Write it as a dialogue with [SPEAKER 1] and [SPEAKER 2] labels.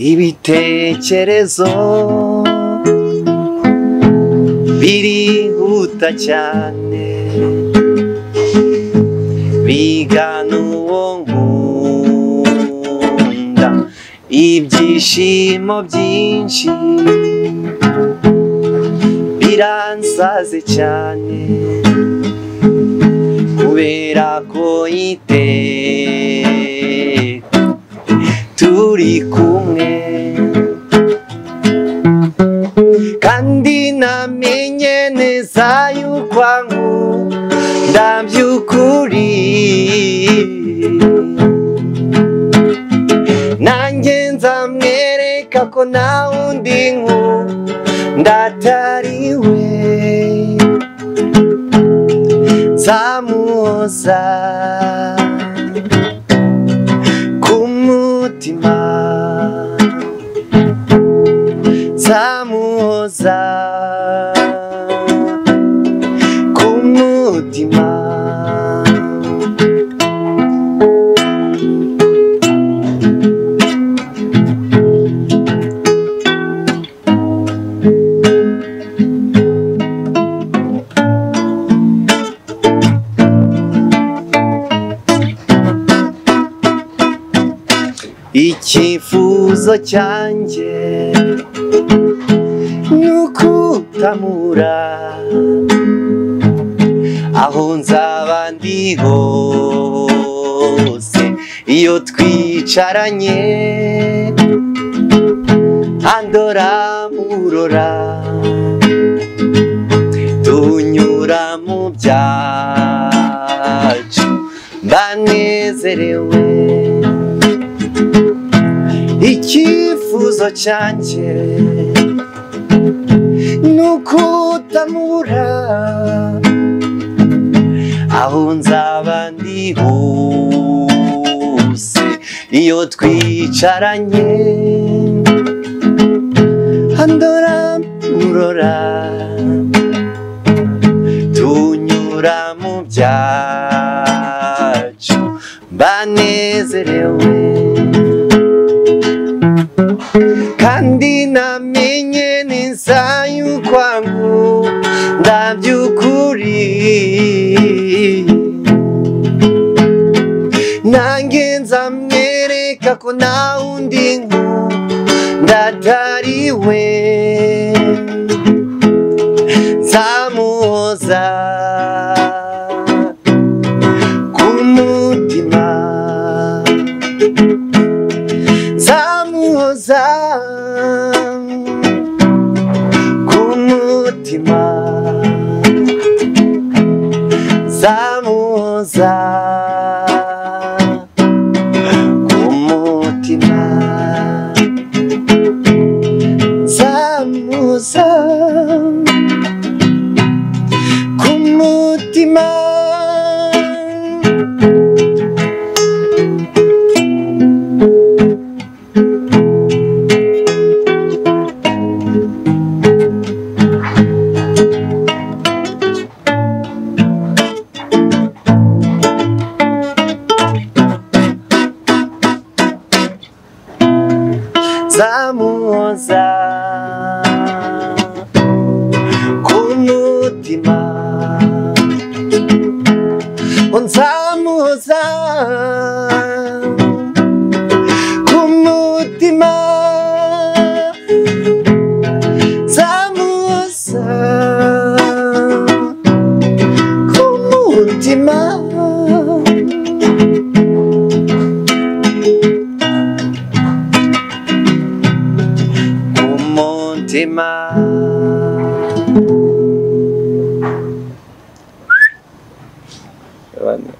[SPEAKER 1] ibitekerezo birihuta cyane. Bigana uwo nkunda. Ibyishimo byinshi biransaze cyane. Kubera ko iteka turi kumwe kandi namenye neza yuko ankunda by'ukuri nanjye nzamwereka ko nta wundi mutima icyifuzo cyanjye ni ukutamura aho nzaba ndi hose iyo twicaranye andora murora. Tunyura mu byacu mbanezerewe icyifuzo cyanjye ni ukutamura aho nzaba ndi hose. Iyo twicaranye andora murora. Tunyura mu byacu banezerewe. Kandi namenye neza yuko ankunda by'ukuri nanjye nzamwereka ko nta wundi nkunda atari we. Nzamuhoza. Nzamuhoza ku mutima nzamuhoza ku mutima nzamuhoza ku mutima nzamuhoza ku mutima ku mutima